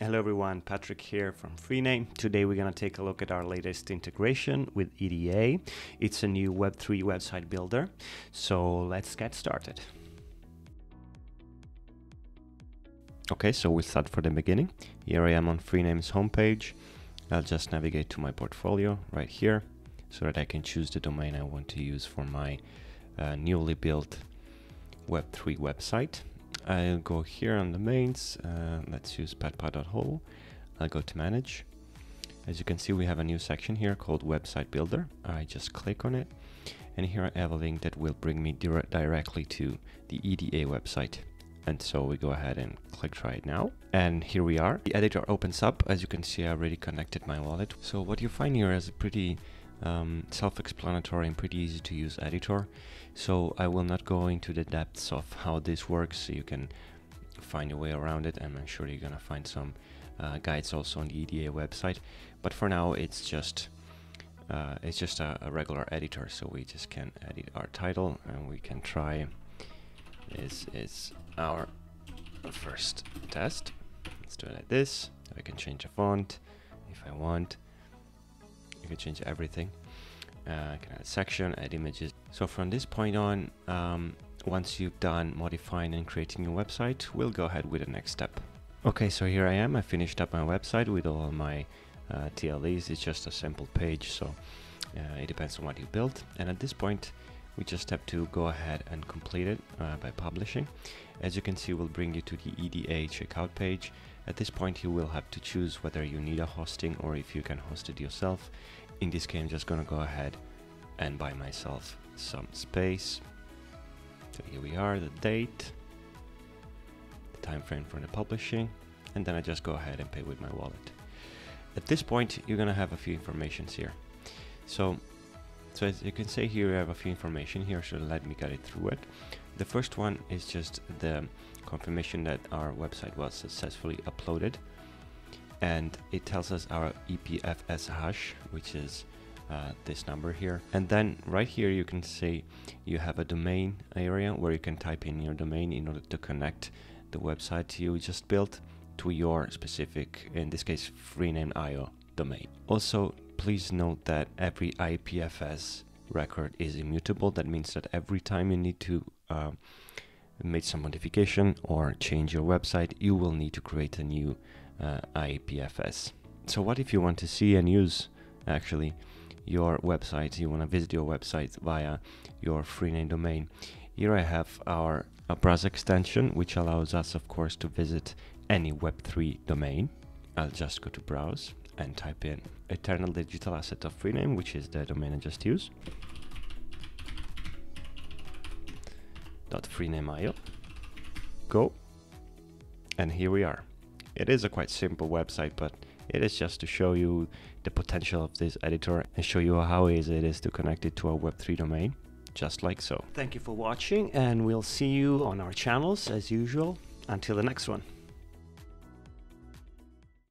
Hello everyone, Patrick here from Freename. Today we're going to take a look at our latest integration with EDA. It's a new Web3 website builder. So let's get started. Okay, so we'll start from the beginning. Here I am on Freename's homepage. I'll just navigate to my portfolio right here so that I can choose the domain I want to use for my uh, newly built Web3 website. I'll go here on domains. Uh, let's use patpa.ho. I'll go to manage. As you can see, we have a new section here called website builder. I just click on it and here I have a link that will bring me dire directly to the EDA website. And so we go ahead and click try it now. And here we are. The editor opens up. As you can see, I already connected my wallet. So what you find here is a pretty um, self-explanatory and pretty easy to use editor. So I will not go into the depths of how this works. So you can find a way around it and I'm sure you're gonna find some uh, guides also on the EDA website. But for now, it's just uh, it's just a, a, regular editor. So we just can edit our title and we can try is is our first test. Let's do it like this. I can change the font if I want. You can change everything. Uh, can add section, add images. So from this point on, um, once you've done modifying and creating your website, we'll go ahead with the next step. Okay, so here I am. I finished up my website with all my uh, TLEs. It's just a simple page, so uh, it depends on what you built. And at this point, we just have to go ahead and complete it uh, by publishing. As you can see, we'll bring you to the EDA checkout page. At this point, you will have to choose whether you need a hosting or if you can host it yourself. In this case, I'm just gonna go ahead and buy myself some space. So here we are, the date, the time frame for the publishing, and then I just go ahead and pay with my wallet. At this point, you're gonna have a few informations here. So so as you can see here, I have a few information here, so let me get it through it. The first one is just the confirmation that our website was successfully uploaded. And it tells us our IPFS hash, which is uh, this number here. And then right here you can see you have a domain area where you can type in your domain in order to connect the website you just built to your specific, in this case, freename.io domain. Also, please note that every IPFS record is immutable. That means that every time you need to uh, make some modification or change your website, you will need to create a new uh, IPFS. So what if you want to see and use actually your website, you want to visit your website via your Freename domain. Here I have our a browser extension, which allows us, of course, to visit any Web3 domain. I'll just go to browse and type in eternal digital asset of Freename, which is the domain I just used. Freename.io. Go. And here we are. It is a quite simple website, but it is just to show you the potential of this editor and show you how easy it is to connect it to a Web3 domain, just like so. Thank you for watching, and we'll see you on our channels as usual. Until the next one.